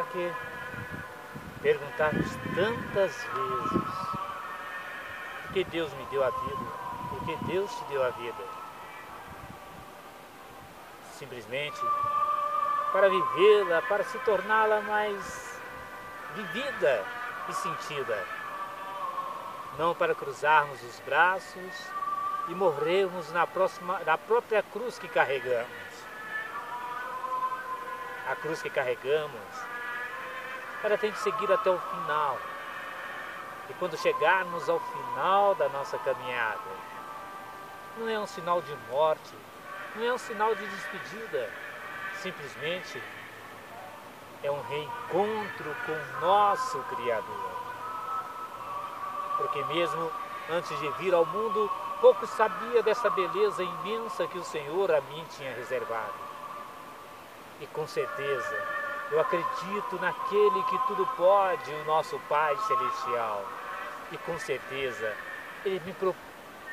Para que perguntarmos tantas vezes por que Deus me deu a vida? Por que Deus te deu a vida? Simplesmente para vivê-la, para se torná-la mais vivida e sentida. Não para cruzarmos os braços e morrermos na, próxima, na própria cruz que carregamos. A cruz que carregamos, ela tem que seguir até o final. E quando chegarmos ao final da nossa caminhada, não é um sinal de morte, não é um sinal de despedida, simplesmente é um reencontro com o nosso Criador. Porque mesmo antes de vir ao mundo, pouco sabia dessa beleza imensa que o Senhor a mim tinha reservado. E com certeza, eu acredito naquele que tudo pode, o nosso Pai Celestial. E com certeza, Ele me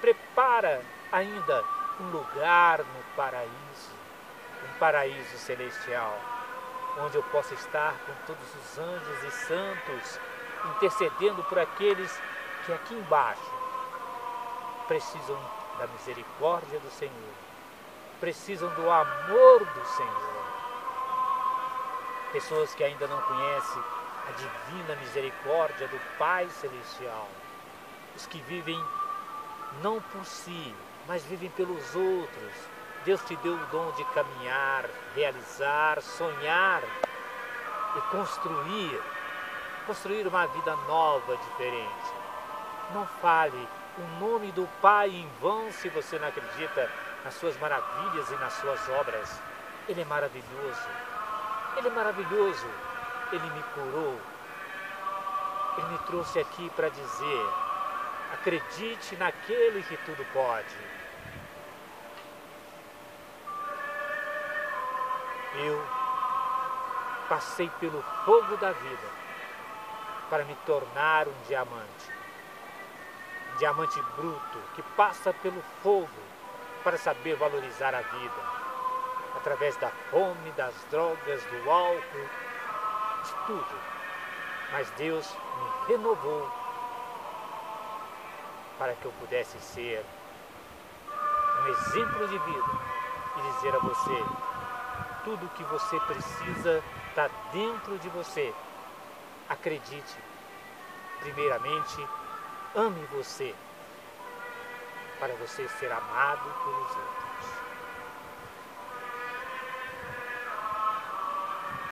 prepara ainda um lugar no paraíso, um paraíso celestial, onde eu possa estar com todos os anjos e santos, intercedendo por aqueles que aqui embaixo precisam da misericórdia do Senhor, precisam do amor do Senhor. Pessoas que ainda não conhecem a divina misericórdia do Pai Celestial, os que vivem não por si, mas vivem pelos outros. Deus te deu o dom de caminhar, realizar, sonhar e construir, construir uma vida nova, diferente. Não fale o nome do Pai em vão se você não acredita nas suas maravilhas e nas suas obras. Ele é maravilhoso. Ele é maravilhoso. Ele me curou. Ele me trouxe aqui para dizer: acredite naquele que tudo pode. Eu passei pelo fogo da vida para me tornar um diamante diamante bruto que passa pelo fogo para saber valorizar a vida, através da fome, das drogas, do álcool, de tudo. Mas Deus me renovou para que eu pudesse ser um exemplo de vida e dizer a você: tudo o que você precisa está dentro de você. Acredite, primeiramente, ame você, para você ser amado pelos outros.